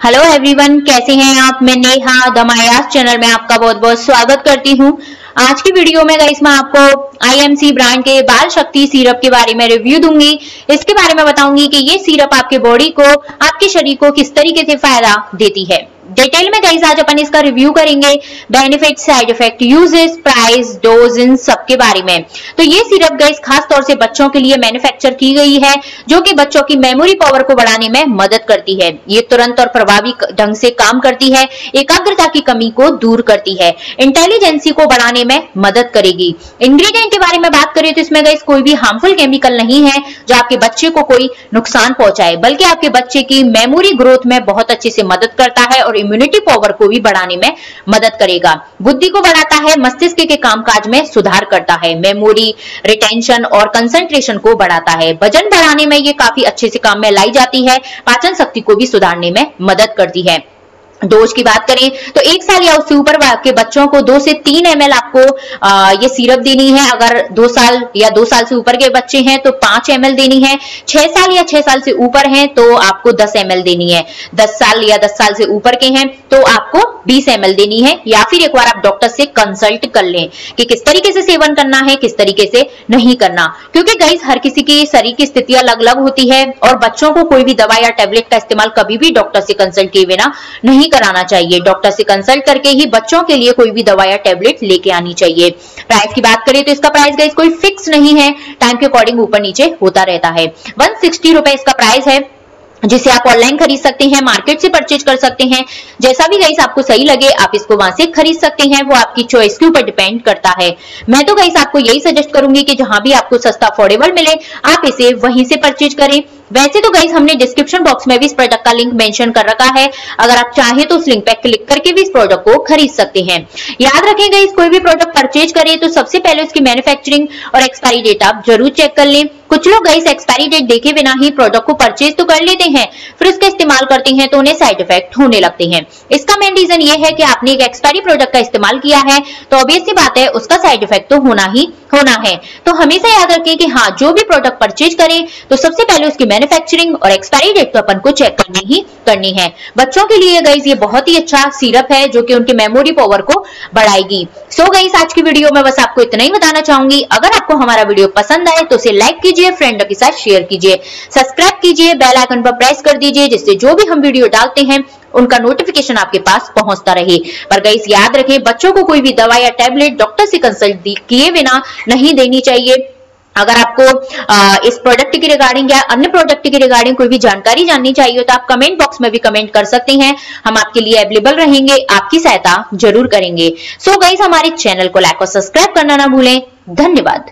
Hello everyone कैसे हैं आप? मैं नेहा दमायास चैनल में आपका बहुत बहुत स्वागत करती हूँ। आज की वीडियो में गाइस मैं आपको आईएमसी ब्रांड के बाल शक्ति सिरप के बारे में रिव्यू दूँगी। इसके बारे में बताऊँगी कि ये सिरप आपके बॉडी को, आपके शरीर को किस तरीके से फ़ायदा देती है। डिटेल में गाइस आज अपन इसका रिव्यू करेंगे benefit side effect uses price dose इन सब के बारे में। तो ये सिरप गाइस खास तौर से बच्चों के लिए मैन्युफैक्चर की गई है, जो कि बच्चों की मेमोरी पावर को बढ़ाने में मदद करती है। ये तुरंत और प्रभावी ढंग से काम करती है, एकाग्रता की कमी को दूर करती है इंटेलिजेंसी को बढ़ाने में मदद करेगी। इंग्रेडिएंट के बारे में बात करें तो इसमें गाइस कोई भी हार्मफुल केमिकल नहीं है, जो आपके बच्चे को कोई नुकसान पहुँचाए, बल्कि आपके बच्चे की मेमोरी ग्रोथ में बहुत अच्छे से मदद करता है और इम्यूनिटी पावर को भी बढ़ाने में मदद करेगा। बुद्धि को बढ़ाता है, मस्तिष्क के कामकाज में सुधार करता है मेमोरी रिटेंशन और कंसंट्रेशन को बढ़ाता है। वज़न बढ़ाने में ये काफ़ी अच्छे से काम में लाई जाती है, पाचन शक्ति को भी सुधारने में मदद करती है। डोज की बात करें तो एक साल या उससे ऊपर के बच्चों को दो से तीन एमएल आपको आ, ये सिरप देनी है। अगर दो साल या दो साल से ऊपर के बच्चे हैं तो पाँच एमएल देनी है। छह साल या छह साल से ऊपर हैं तो आपको दस एमएल देनी है। दस साल या दस साल से ऊपर के हैं तो आपको बीस एमएल देनी है। या फिर एक बार आप डॉक्टर से कंसल्ट कर लें कि किस तरीके से सेवन करना है किस तरीके से नहीं करना। क्योंकि गाइस हर किसी की शरीर की स्थिति अलग अलग होती है और बच्चों को कोई भी दवा या टेबलेट का इस्तेमाल कभी भी डॉक्टर से कंसल्ट किए बिना नहीं कराना चाहिए। डॉक्टर से कंसल्ट करके ही बच्चों के लिए कोई भी दवा या टेबलेट लेके आनी चाहिए। प्राइस की बात करें तो इसका प्राइस गाइस कोई फिक्स नहीं है। टाइम के अकॉर्डिंग ऊपर नीचे होता रहता है। वन सिक्सटी इसका प्राइस है। जिसे आप ऑनलाइन खरीद सकते हैं मार्केट से परचेज कर सकते हैं। जैसा भी गाइस आपको सही लगे, आप इसको वहाँ से खरीद सकते हैं। वो आपकी चॉइस के ऊपर डिपेंड करता है। मैं तो गाइस आपको यही सजेस्ट करूँगी कि जहाँ भी आपको सस्ता अफोर्डेबल मिले, आप इसे वहीं से परचेज करें। वैसे तो गाइज़ हमने डिस्क्रिप्शन बॉक्स में भी इस प्रोडक्ट का लिंक मेंशन कर रखा है। अगर आप चाहें तो उस लिंक पर क्लिक करके भी इस प्रोडक्ट को खरीद सकते हैं। याद रखें गाइज़ कोई भी प्रोडक्ट परचेज करें तो सबसे पहले उसकी मैन्युफैक्चरिंग और एक्सपायरी डेट आप ज़रूर चेक कर लें। कुछ लोग गाइस एक्सपायरी डेट देखे बिना ही प्रोडक्ट को परचेज तो कर लेते हैं, फिर उसका इस्तेमाल करते हैं तो उन्हें साइड इफ़ेक्ट होने लगते हैं। इसका मेन रीजन ये है कि आपने एक एक्सपायरी प्रोडक्ट का इस्तेमाल किया है तो ऑब्वियस सी बात है, उसका साइड इफ़ेक्ट तो होना ही होना है। तो हमेशा याद रखें कि हाँ जो भी प्रोडक्ट परचेज करें तो सबसे पहले उसकी मैन्युफैक्चरिंग और एक्सपायरी डेट तो अपन को चेक करनी ही करनी है। बच्चों के लिए गाइज़ ये बहुत ही अच्छा सिरप है, जो कि उनकी मेमोरी पावर को बढ़ाएगी। सो गाइज़ आज की वीडियो में बस आपको इतना ही बताना चाहूँगी। अगर आपको हमारा वीडियो पसंद आए तो उसे लाइक कीजिए फ्रेंडों के साथ शेयर कीजिए। सब्सक्राइब कीजिए बेल आइकन पर प्रेस कर दीजिए, जिससे जो भी हम वीडियो डालते हैं उनका नोटिफिकेशन आपके पास पहुँचता रहे। पर गाइस याद रखें, बच्चों को कोई भी दवा या टैबलेट डॉक्टर से कंसल्ट किए बिना नहीं देनी चाहिए। अगर आपको इस प्रोडक्ट की रिगार्डिंग या अन्य प्रोडक्ट की रिगार्डिंग कोई भी जानकारी जाननी चाहिए तो आप कमेंट बॉक्स में भी कमेंट कर सकते हैं। हम आपके लिए अवेलेबल रहेंगे, आपकी सहायता ज़रूर करेंगे। सो so गाइस हमारे चैनल को लाइक और सब्सक्राइब करना ना भूलें। धन्यवाद।